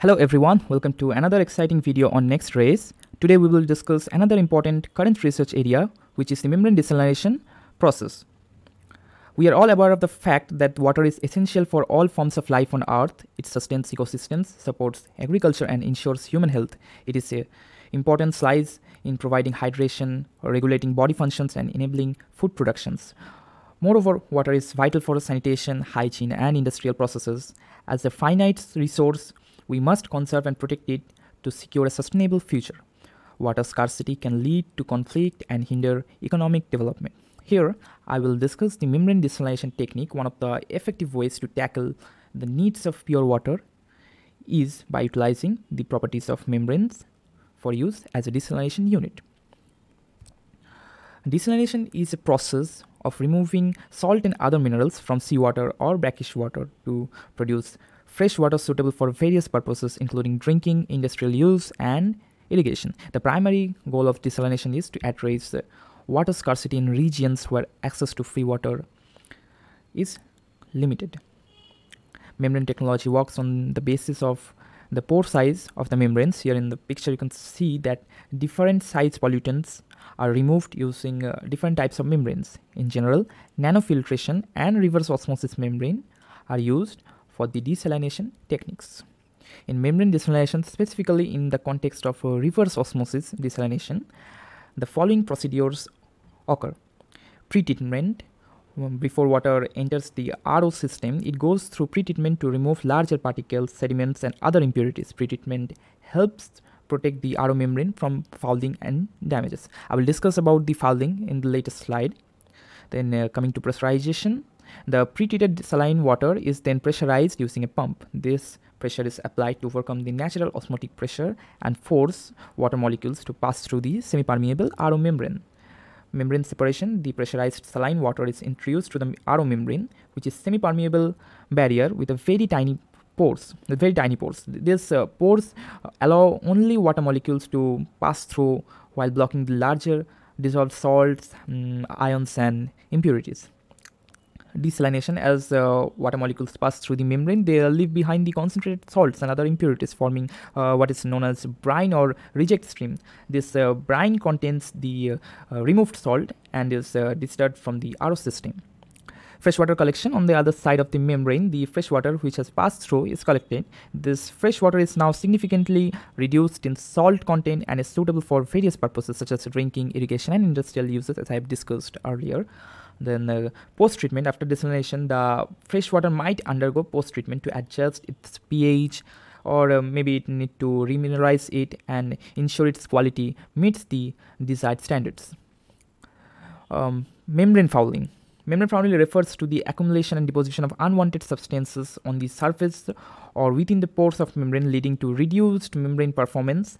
Hello everyone, welcome to another exciting video on NextRes. Today we will discuss another important current research area which is the membrane desalination process. We are all aware of the fact that water is essential for all forms of life on earth. It sustains ecosystems, supports agriculture and ensures human health. It is a important slice in providing hydration, regulating body functions and enabling food productions. Moreover, water is vital for sanitation, hygiene and industrial processes. As a finite resource, we must conserve and protect it to secure a sustainable future. Water scarcity can lead to conflict and hinder economic development. Here, I will discuss the membrane desalination technique. One of the effective ways to tackle the needs of pure water is by utilizing the properties of membranes for use as a desalination unit. Desalination is a process of removing salt and other minerals from seawater or brackish water to produce fresh water suitable for various purposes, including drinking, industrial use, and irrigation. The primary goal of desalination is to address water scarcity in regions where access to free water is limited. Membrane technology works on the basis of the pore size of the membranes. Here in the picture, you can see that different size pollutants are removed using uh, different types of membranes. In general, nanofiltration and reverse osmosis membrane are used for the desalination techniques. In membrane desalination, specifically in the context of uh, reverse osmosis desalination, the following procedures occur. Pre-treatment, um, before water enters the RO system, it goes through pre-treatment to remove larger particles, sediments, and other impurities. Pre-treatment helps protect the RO membrane from fouling and damages. I will discuss about the fouling in the latest slide. Then uh, coming to pressurization, the pre-treated saline water is then pressurized using a pump. This pressure is applied to overcome the natural osmotic pressure and force water molecules to pass through the semi-permeable RO membrane. Membrane separation, the pressurized saline water is introduced to the RO membrane, which is semi-permeable barrier with a very tiny pores, very tiny pores. These uh, pores allow only water molecules to pass through while blocking the larger dissolved salts, um, ions and impurities desalination as water molecules pass through the membrane. They leave behind the concentrated salts and other impurities forming uh, what is known as brine or reject stream. This uh, brine contains the uh, removed salt and is discharged from the RO system. Freshwater collection on the other side of the membrane the freshwater which has passed through is collected. This freshwater is now significantly reduced in salt content and is suitable for various purposes such as drinking irrigation and industrial uses as i have discussed earlier then uh, post treatment after desalination, the freshwater might undergo post treatment to adjust its pH or uh, maybe it need to remineralize it and ensure its quality meets the desired standards. Um, membrane fouling. Membrane fouling refers to the accumulation and deposition of unwanted substances on the surface or within the pores of membrane leading to reduced membrane performance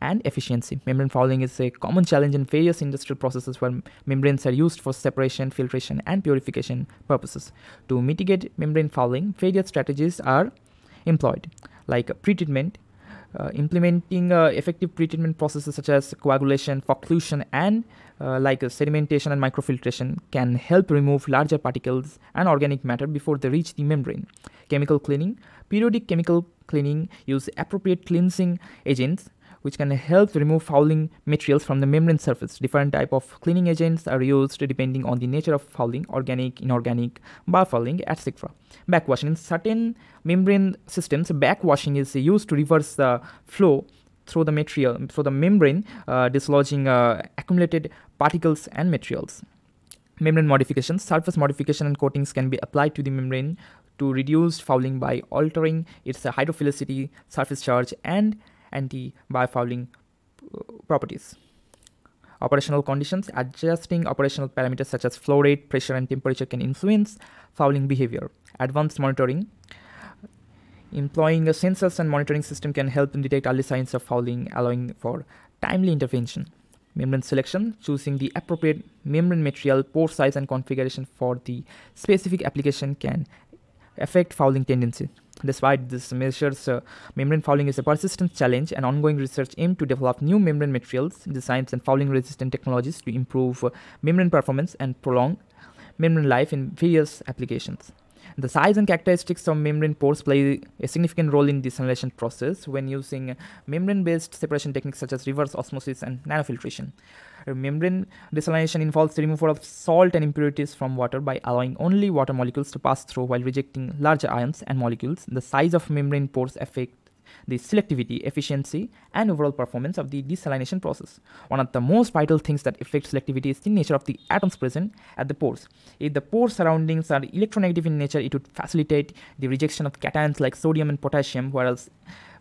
and efficiency. Membrane fouling is a common challenge in various industrial processes where membranes are used for separation, filtration, and purification purposes. To mitigate membrane fouling, various strategies are employed, like pre-treatment, uh, implementing uh, effective pre-treatment processes such as coagulation, flocculation, and uh, like uh, sedimentation and microfiltration can help remove larger particles and organic matter before they reach the membrane. Chemical cleaning, periodic chemical cleaning use appropriate cleansing agents which can help remove fouling materials from the membrane surface. Different type of cleaning agents are used depending on the nature of fouling, organic, inorganic, biofouling, etc. Backwashing. In certain membrane systems, backwashing is used to reverse the flow through the material, through the membrane, uh, dislodging uh, accumulated particles and materials. Membrane modification, surface modification and coatings can be applied to the membrane to reduce fouling by altering its hydrophilicity, surface charge, and anti-biofouling uh, properties. Operational conditions, adjusting operational parameters such as flow rate, pressure, and temperature can influence fouling behavior. Advanced monitoring, employing a sensors and monitoring system can help detect early signs of fouling, allowing for timely intervention. Membrane selection, choosing the appropriate membrane material, pore size, and configuration for the specific application can affect fouling tendency. Despite this measures, uh, membrane fouling is a persistent challenge and ongoing research aimed to develop new membrane materials, designs and fouling resistant technologies to improve uh, membrane performance and prolong membrane life in various applications. The size and characteristics of membrane pores play a significant role in desalination process when using membrane-based separation techniques such as reverse osmosis and nanofiltration. Membrane desalination involves the removal of salt and impurities from water by allowing only water molecules to pass through while rejecting larger ions and molecules. The size of membrane pores affect the selectivity, efficiency, and overall performance of the desalination process. One of the most vital things that affect selectivity is the nature of the atoms present at the pores. If the pore surroundings are electronegative in nature, it would facilitate the rejection of cations like sodium and potassium, whereas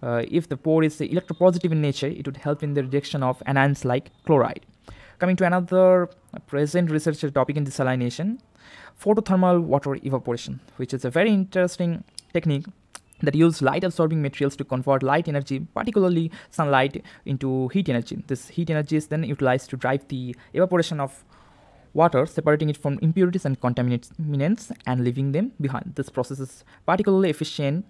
uh, if the pore is electropositive in nature, it would help in the rejection of anions like chloride. Coming to another present research topic in desalination, photothermal water evaporation, which is a very interesting technique that use light absorbing materials to convert light energy, particularly sunlight, into heat energy. This heat energy is then utilized to drive the evaporation of water, separating it from impurities and contaminants and leaving them behind. This process is particularly efficient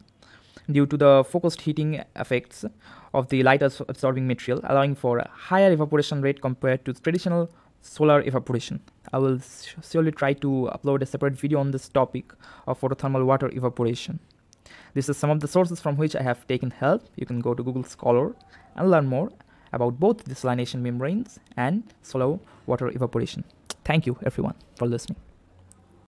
due to the focused heating effects of the light absorbing material, allowing for a higher evaporation rate compared to traditional solar evaporation. I will surely try to upload a separate video on this topic of photothermal water evaporation. This is some of the sources from which I have taken help. You can go to Google Scholar and learn more about both desalination membranes and solar water evaporation. Thank you everyone for listening.